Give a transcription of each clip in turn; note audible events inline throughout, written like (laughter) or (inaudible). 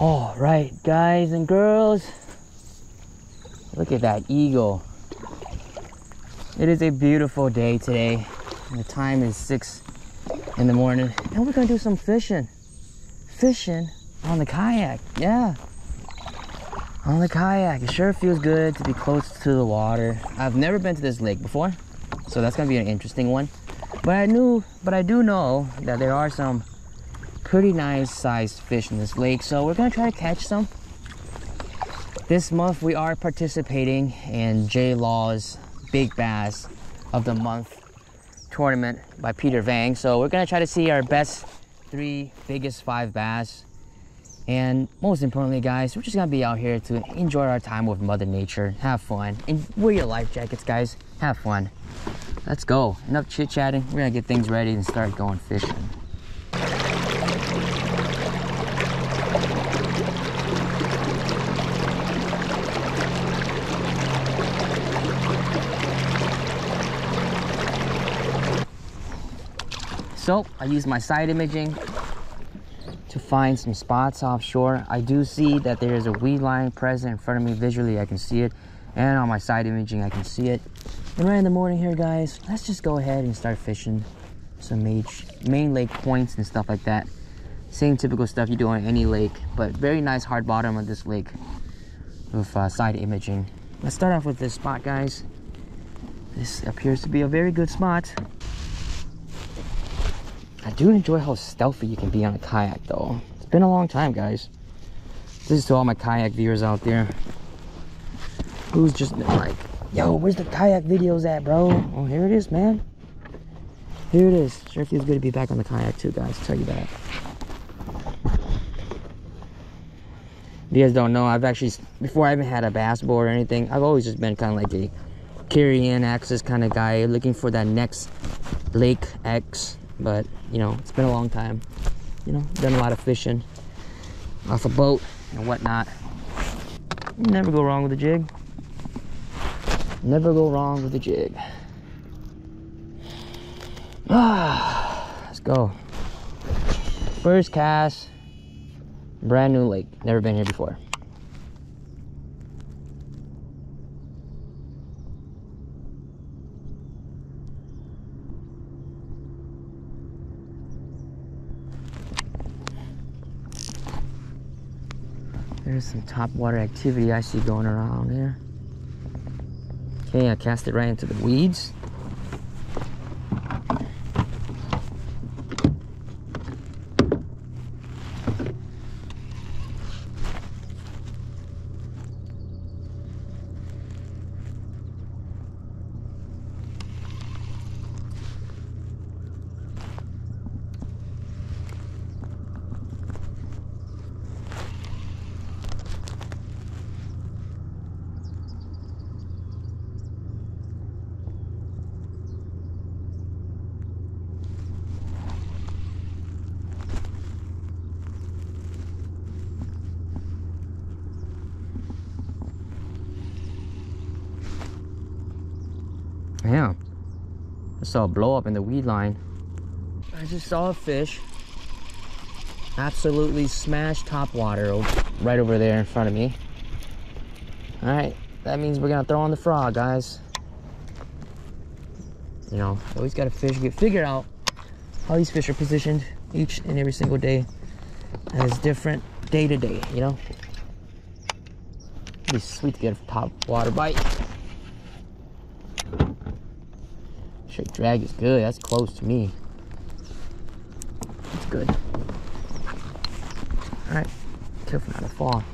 All right, guys and girls. Look at that eagle. It is a beautiful day today. The time is six in the morning, and we're gonna do some fishing. Fishing on the kayak, yeah. On the kayak, it sure feels good to be close to the water. I've never been to this lake before, so that's gonna be an interesting one. But I knew, but I do know that there are some pretty nice sized fish in this lake, so we're gonna try to catch some. This month we are participating in J Law's Big Bass of the Month tournament by Peter Vang. So we're gonna try to see our best three biggest five bass. And most importantly, guys, we're just gonna be out here to enjoy our time with Mother Nature, have fun, and wear your life jackets, guys. Have fun. Let's go. Enough chit chatting. We're gonna get things ready and start going fishing. So I use my side imaging to find some spots offshore. I do see that there is a weed line present in front of me visually. I can see it. And on my side imaging, I can see it. And right in the morning here, guys, let's just go ahead and start fishing some main, main lake points and stuff like that. Same typical stuff you do on any lake, but very nice hard bottom of this lake with uh, side imaging. Let's start off with this spot, guys. This appears to be a very good spot. I do enjoy how stealthy you can be on a kayak though. It's been a long time, guys. This is to all my kayak viewers out there. Who's just like, yo, where's the kayak videos at, bro? Oh, here it is, man. Here it is. Sure feels good to be back on the kayak too, guys. I'll tell you that. If you guys don't know, I've actually, before I even had a bass board or anything, I've always just been kind of like a carry-in access kind of guy, looking for that next Lake X but you know it's been a long time. You know done a lot of fishing off a boat and whatnot. Never go wrong with a jig. Never go wrong with a jig. Ah (sighs) let's go. First cast brand new lake. Never been here before There's some top water activity I see going around here. Okay, I cast it right into the weeds. Yeah. Saw a blow up in the weed line. I just saw a fish absolutely smash top water right over there in front of me. All right, that means we're gonna throw on the frog, guys. You know, always gotta fish, get figure out how these fish are positioned each and every single day. And it's different day to day, you know? It'd be sweet to get a top water bite. Straight drag is good. That's close to me. That's good. Alright. Careful not to fall.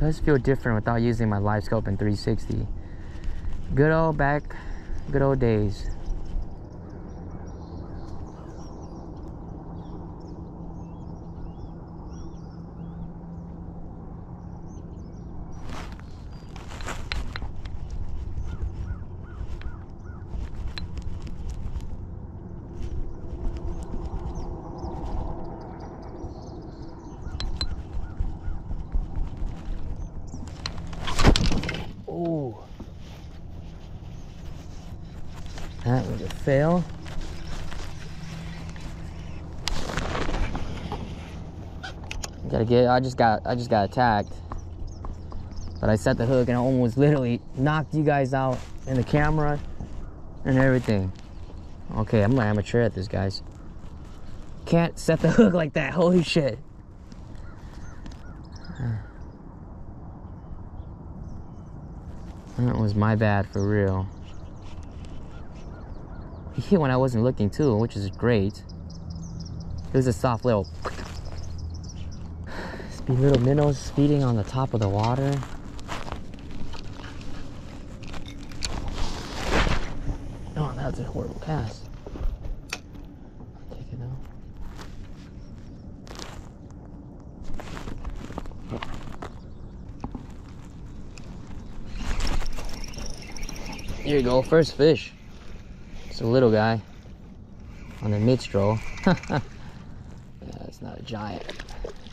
does feel different without using my live scope in 360. Good old back, good old days. Oh, That was a fail. Gotta get, I just got, I just got attacked. But I set the hook and I almost literally knocked you guys out in the camera and everything. Okay, I'm an amateur at this, guys. Can't set the (laughs) hook like that, holy shit. (sighs) That was my bad for real. He (laughs) hit when I wasn't looking too, which is great. It was a soft little. (sighs) Speed little minnows speeding on the top of the water. Oh, that's a horrible cast. Here you go, first fish. A little guy on the mid stroll. (laughs) That's not a giant.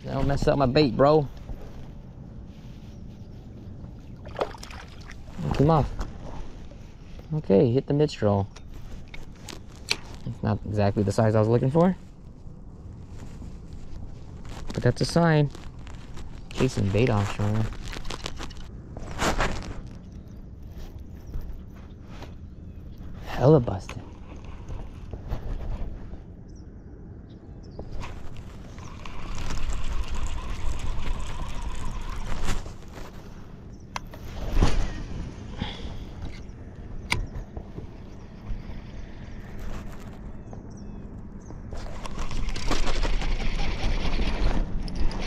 Don't mess up my bait, bro. Come off. Okay, hit the mid stroll. It's not exactly the size I was looking for. But that's a sign. Chasing bait offshore. Hella busted.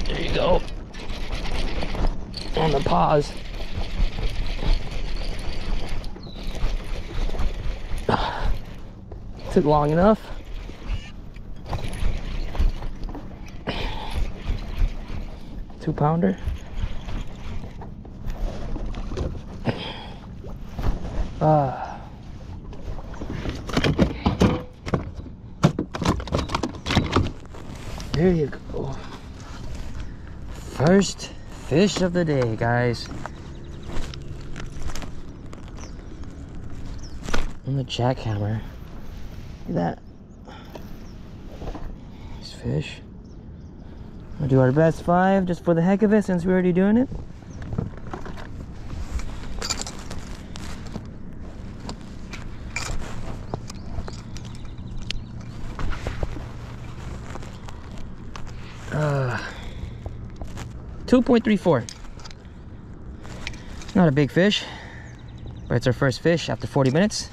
There you go. On the pause. Took long enough. Two pounder. Ah. There you go. First fish of the day, guys. On the jackhammer. Look at that. Nice fish. We'll do our best five just for the heck of it since we're already doing it. Uh, 2.34. Not a big fish, but it's our first fish after 40 minutes.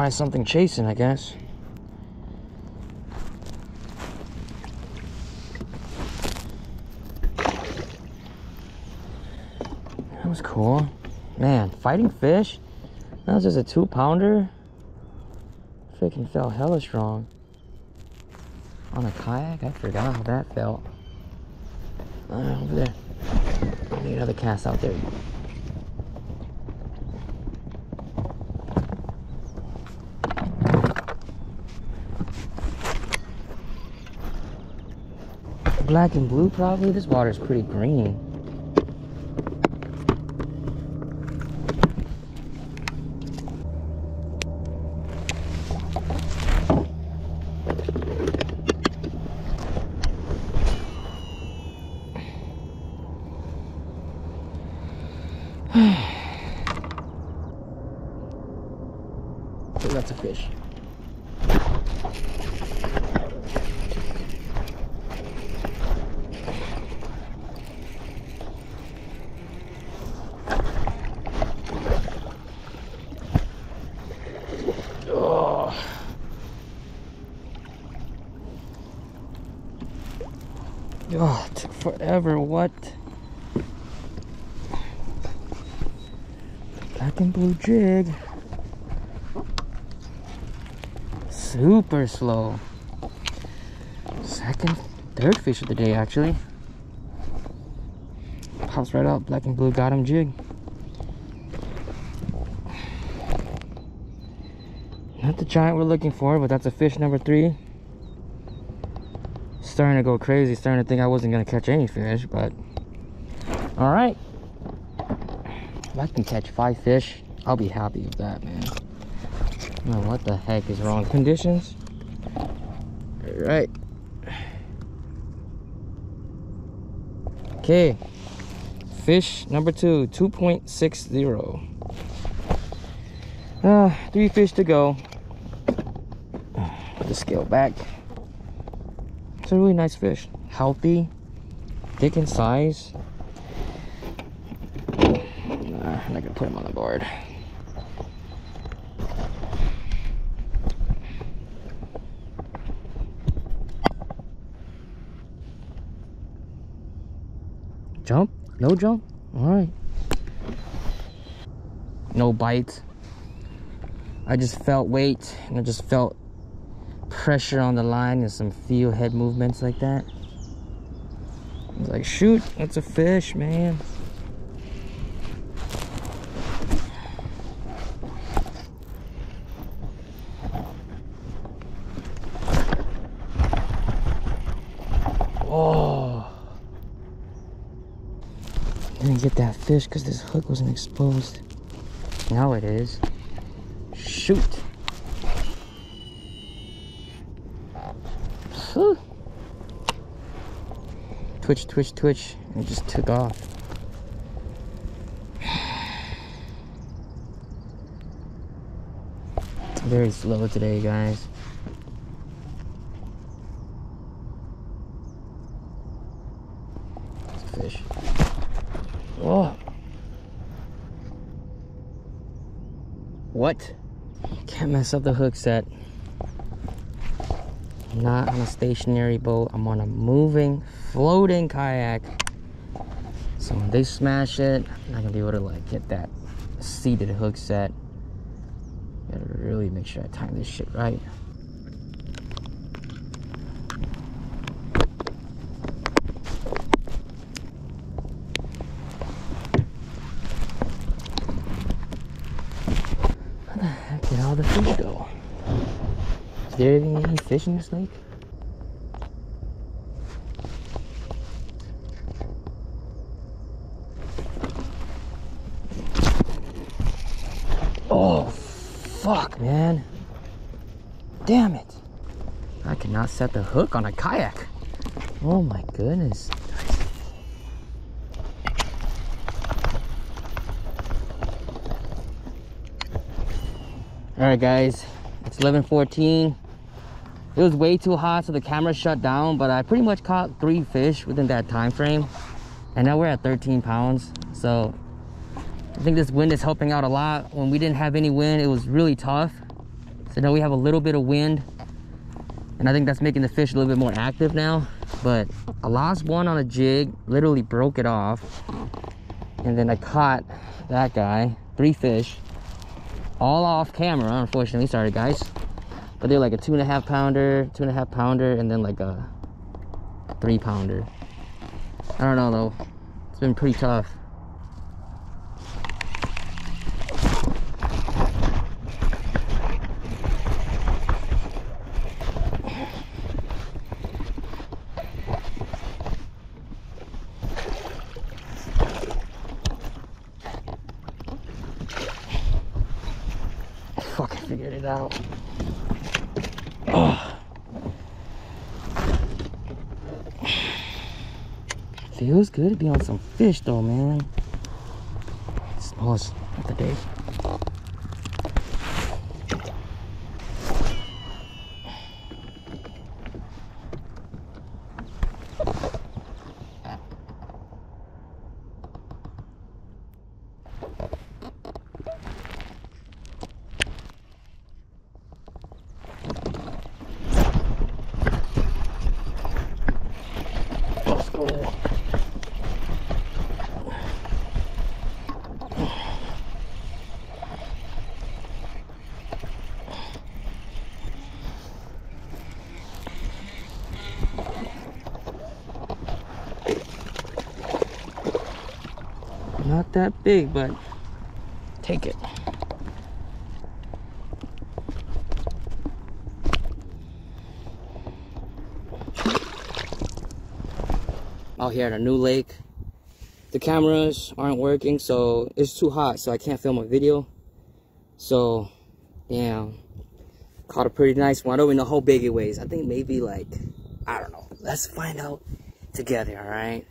Wanted something chasing, I guess. That was cool. Man, fighting fish? That was just a two pounder. Freaking felt hella strong. On a kayak? I forgot how that felt. Uh, over there. I need another cast out there. Black and blue, probably. This water's pretty green. (sighs) That's a fish. Oh. Oh, it took forever. What? Black and blue jig. Super slow. Second, third fish of the day, actually. Pops right out. Black and blue got him jig. Not the giant we're looking for, but that's a fish number three. Starting to go crazy, starting to think I wasn't gonna catch any fish, but all right. If I can catch five fish, I'll be happy with that, man. what the heck is wrong? Conditions? All right. Okay. Fish number two, 2.60. Uh, three fish to go. Put the scale back. It's a really nice fish. Healthy, thick in size. I'm not gonna put him on the board. Jump? No jump? Alright. No bite. I just felt weight and I just felt pressure on the line and some feel head movements like that. I was like, shoot, that's a fish, man. Oh. Didn't get that fish because this hook wasn't exposed. Now it is. Shoot. Whew. Twitch, twitch, twitch. And it just took off. (sighs) Very slow today, guys. Fish. Oh. What? Can't mess up the hook set. Not on a stationary boat. I'm on a moving, floating kayak. So when they smash it, I'm not gonna be able to like get that seated hook set. Gotta really make sure I time this shit right. Where the heck did all the fish go? Is there even any fish in this lake? Oh, fuck, man. Damn it. I cannot set the hook on a kayak. Oh my goodness. All right, guys, it's 11:14. It was way too hot, so the camera shut down. But I pretty much caught three fish within that time frame, and now we're at 13 pounds. So I think this wind is helping out a lot. When we didn't have any wind, it was really tough. So now we have a little bit of wind, and I think that's making the fish a little bit more active now. But I lost one on a jig, literally broke it off, and then I caught that guy, three fish all off camera unfortunately sorry guys but they're like a two and a half pounder two and a half pounder and then like a three pounder. I don't know though. It's been pretty tough fucking figured it out. Oh. Feels good to be on some fish though, man. Smallest of the day. That big, but take it. out here at a new lake. the cameras aren't working, so it's too hot, so I can't film a video. So, damn, caught a pretty nice one. I don't even know how big it weighs. I think maybe like, I don't know. Let's find out together, all right?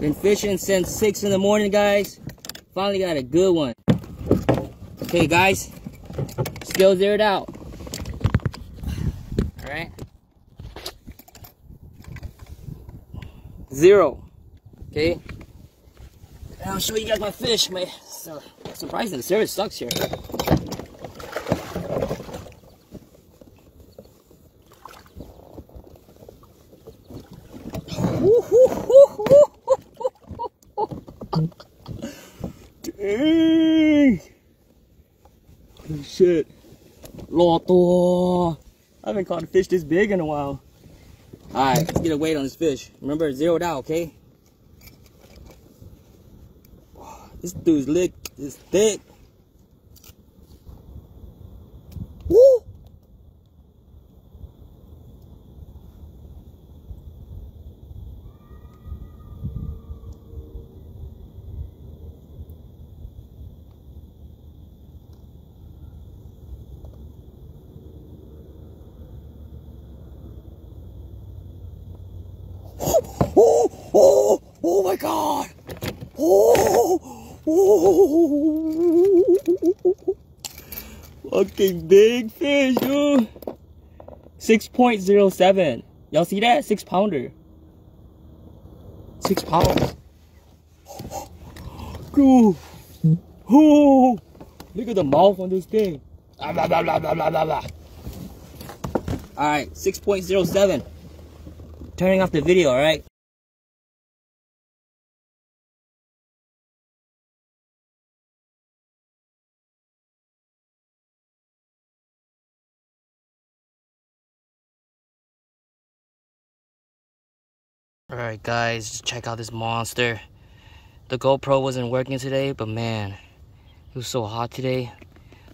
Been fishing since 6 in the morning, guys. Finally got a good one. Okay, guys, scale zeroed out. All right? Zero. Okay? I'll show you guys my fish. My so, surprisingly, the service sucks here. Dang! Holy shit. Loto! I haven't caught a fish this big in a while. Alright, let's get a weight on this fish. Remember, zeroed out, okay? This dude's lick is thick. Oh, oh, oh oh my god! Oh, oh, fucking big fish, dude. 6.07. Y'all see that? Six pounder. Six pounds. Dude. Oh, look at the mouth on this thing. Blah, blah, blah, blah, blah, blah, blah. All right, 6.07. Turning off the video, all right? Alright guys, check out this monster. The GoPro wasn't working today, but man, it was so hot today.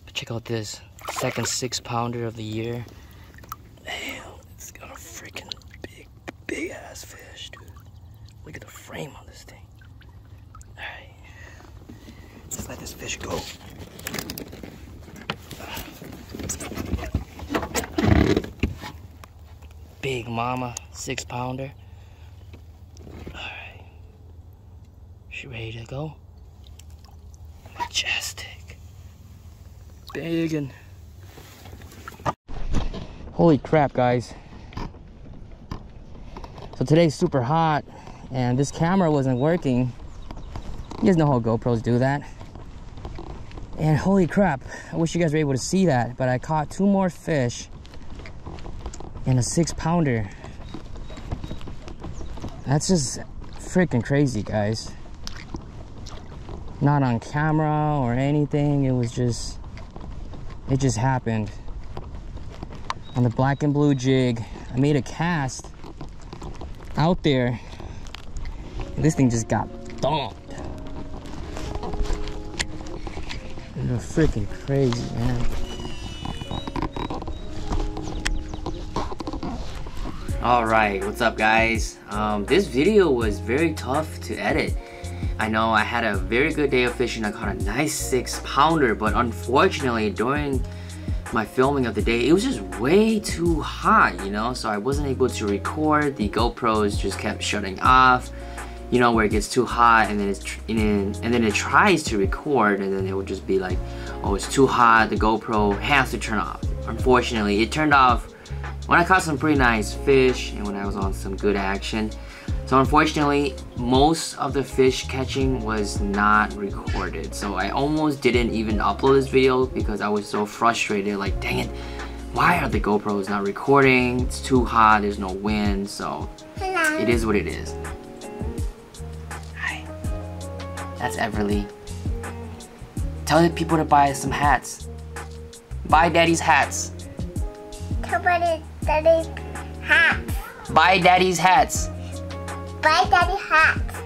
But check out this, second six pounder of the year. Damn, it's got a freaking big, ass fish, dude. Look at the frame on this thing. Alright, let's let this fish go. Big mama, six pounder. Alright. She ready to go? Majestic. Big and Holy crap guys. So today's super hot and this camera wasn't working. You guys know how GoPros do that. And holy crap, I wish you guys were able to see that, but I caught two more fish and a six pounder. That's just freaking crazy, guys. Not on camera or anything. It was just, it just happened. On the black and blue jig, I made a cast out there. And this thing just got. It was freaking crazy, man. all right what's up guys um, this video was very tough to edit I know I had a very good day of fishing I caught a nice six pounder but unfortunately during my filming of the day it was just way too hot you know? So I wasn't able to record. The GoPros just kept shutting off you know where it gets too hot and then it's and then, and then it tries to record and then it would just be like oh it's too hot the GoPro has to turn off. Unfortunately it turned off when I caught some pretty nice fish and when I was on some good action. So unfortunately, most of the fish catching was not recorded. So I almost didn't even upload this video because I was so frustrated like dang it, why are the GoPros not recording? It's too hot, there's no wind, so Hello. it is what it is. Hi, that's Everly. Tell the people to buy some hats. Buy daddy's hats. Somebody Daddy's hats. Buy daddy's hats. Buy daddy hats.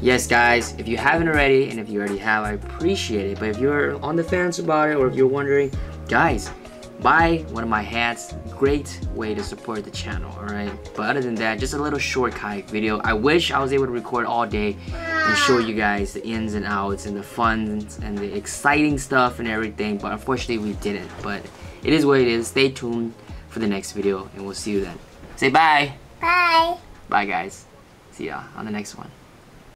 Yes, guys, if you haven't already, and if you already have, I appreciate it. But if you're on the fence about it, or if you're wondering, guys, buy one of my hats. Great way to support the channel, alright? But other than that, just a little short kayak video. I wish I was able to record all day and show you guys the ins and outs and the fun and the exciting stuff and everything, but unfortunately we didn't. But it is what it is. Stay tuned for the next video and we'll see you then. Say bye! Bye. Bye guys. See ya on the next one.